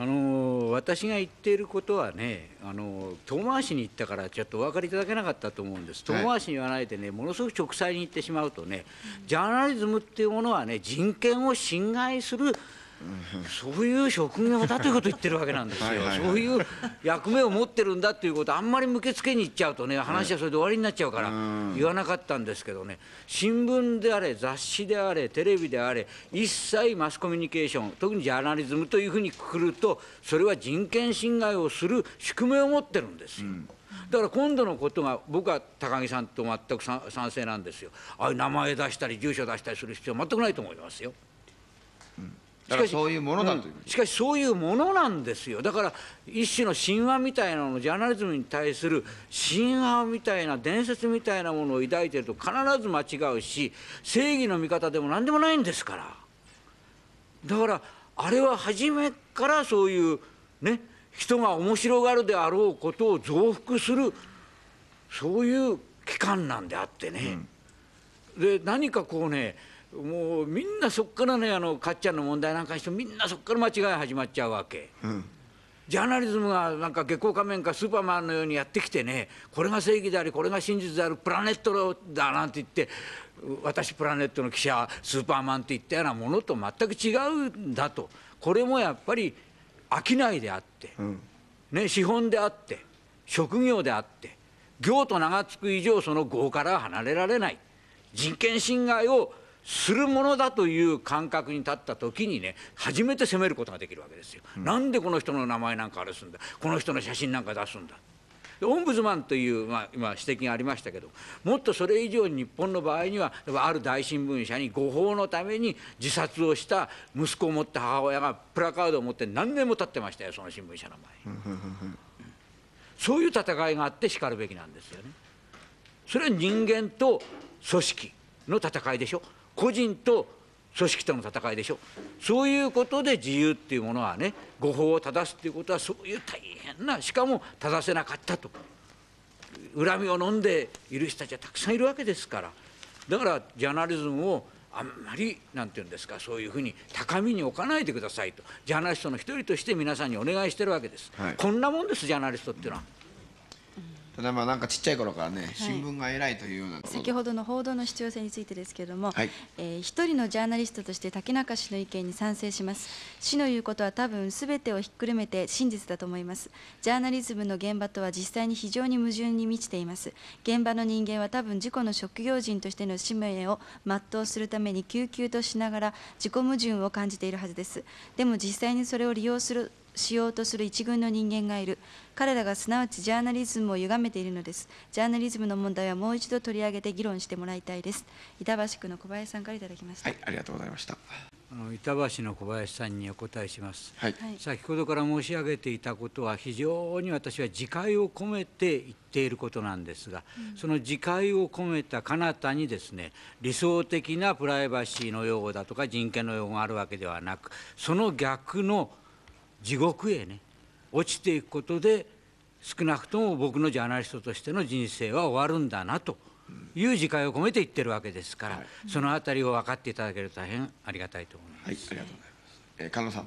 あの私が言っていることはね、あの遠回しに言ったからちょっとお分かりいただけなかったと思うんです、遠回しに言わないでね、ものすごく直裁に言ってしまうとね、ジャーナリズムっていうものはね、人権を侵害するそういう職業だということを言ってるわけなんですよ、はいそういう役目を持ってるんだということ、あんまり向けつけに言っちゃうとね、話はそれで終わりになっちゃうから、言わなかったんですけどね、新聞であれ、雑誌であれ、テレビであれ、一切マスコミュニケーション、特にジャーナリズムというふうにくくると、それは人権侵害をする宿命を持ってるんですよ。うんだから今度のことが僕は高木さんと全く賛成なんですよ。ああいう名前出したり住所出したりする必要は全くないと思いますよ。しかしそういうものだという、うん、しかしそういうものなんですよ。だから一種の神話みたいなのジャーナリズムに対する神話みたいな伝説みたいなものを抱いてると必ず間違うし正義の味方でも何でもないんですから。だからあれは初めからそういうね人が面白がるであろうことを増幅するそういう機関なんであってね、うん、で何かこうねもうみんなそこからねあのかっちゃんの問題なんかしてみんなそこから間違い始まっちゃうわけ。うん。ジャーナリズムがなんか下校仮面かスーパーマンのようにやってきてねこれが正義でありこれが真実であるプラネットだなんて言って私プラネットの記者スーパーマンって言ったようなものと全く違うんだと。これもやっぱり商いであって、うん、ね、資本であって職業であって業と名が付く以上その業から離れられない。人権侵害をするものだという感覚に立った時にね初めて責めることができるわけですよ、うん、なんでこの人の名前なんかあれすんだ？この人の写真なんか出すんだ？オンブズマンという、まあ、今指摘がありましたけどもっとそれ以上に日本の場合にはある大新聞社に誤報のために自殺をした息子を持った母親がプラカードを持って何年も経ってましたよその新聞社の前に、そういう戦いがあってしかるべきなんですよね。それは人間と組織の戦いでしょ？個人と組織との戦いでしょ。そういうことで自由っていうものはね誤報を正すっていうことはそういう大変なしかも正せなかったと。恨みを飲んでいる人たちはたくさんいるわけですから。だからジャーナリズムをあんまりなんて言うんですかそういうふうに高みに置かないでくださいと。ジャーナリストの一人として皆さんにお願いしてるわけです、はい、こんなもんですジャーナリストっていうのは。ただまあなんかちっちゃい頃からね、新聞が偉いというような先ほどの報道の必要性についてですけれども、はい、えー、一人のジャーナリストとして竹中氏の意見に賛成します。氏の言うことは多分すべてをひっくるめて真実だと思います。ジャーナリズムの現場とは実際に非常に矛盾に満ちています。現場の人間は多分自己の職業人としての使命を全うするために救急としながら自己矛盾を感じているはずです。でも実際にそれを利用するしようとする一軍の人間がいる。彼らがすなわちジャーナリズムを歪めているのです。ジャーナリズムの問題はもう一度取り上げて議論してもらいたいです。板橋区の小林さんからいただきました。はいありがとうございました。あの板橋の小林さんにお答えします、はい、先ほどから申し上げていたことは非常に私は自戒を込めて言っていることなんですが、うん、その自戒を込めた彼方にですね理想的なプライバシーの用語だとか人権の用語があるわけではなくその逆の地獄へね落ちていくことで少なくとも僕のジャーナリストとしての人生は終わるんだなという自戒を込めて言ってるわけですから、はい、そのあたりを分かっていただけると大変ありがたいと思います。はい、ありがとうございます。えー、菅野さん